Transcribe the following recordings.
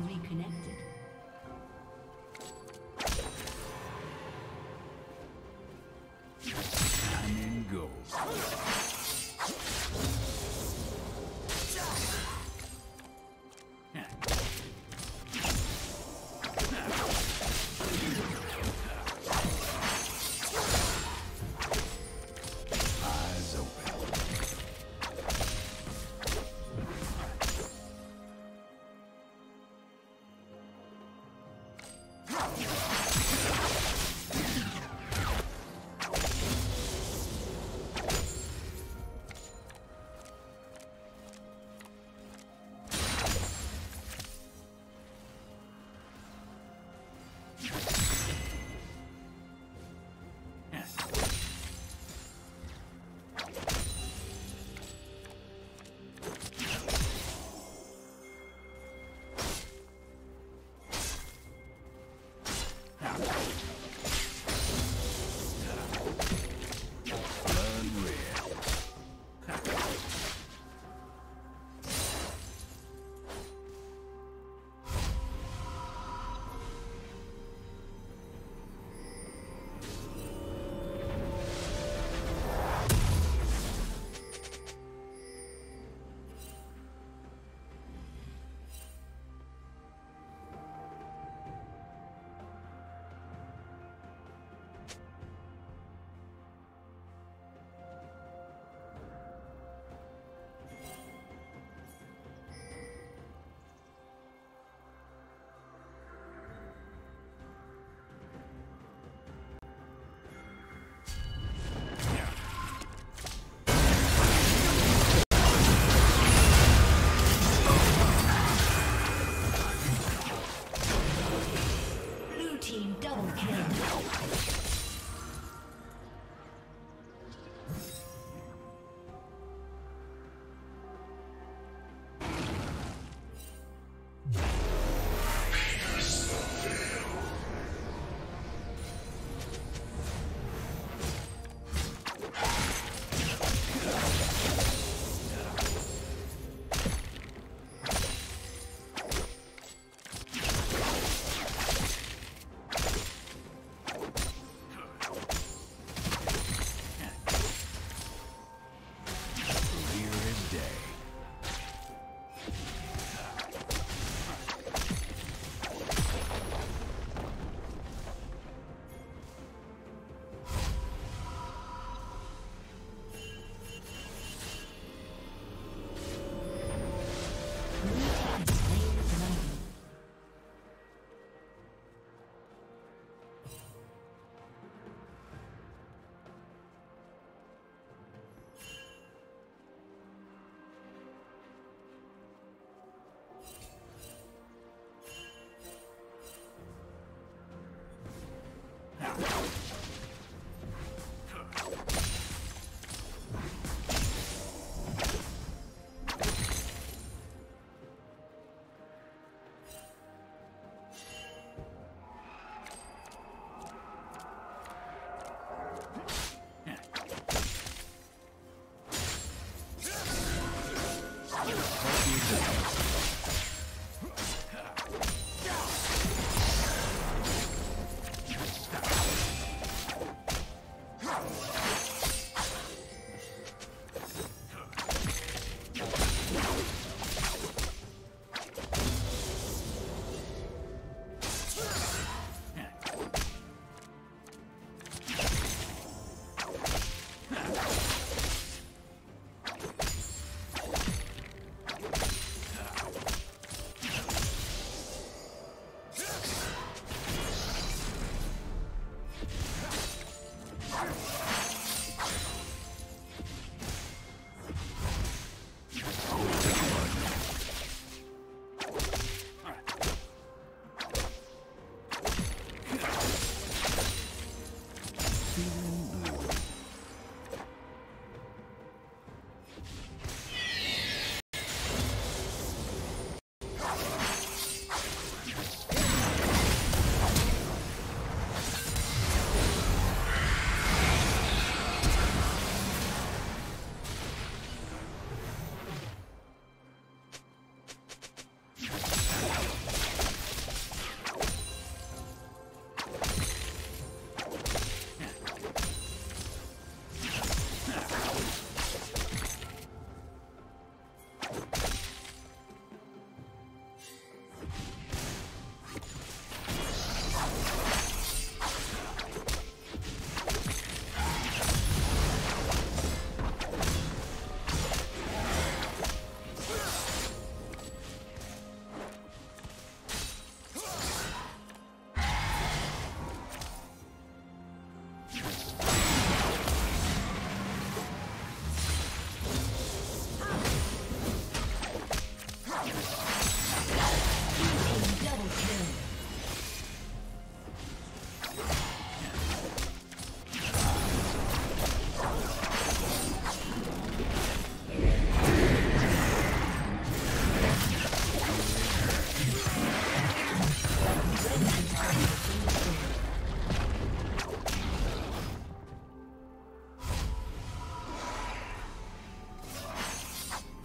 Reconnected.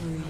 Spree.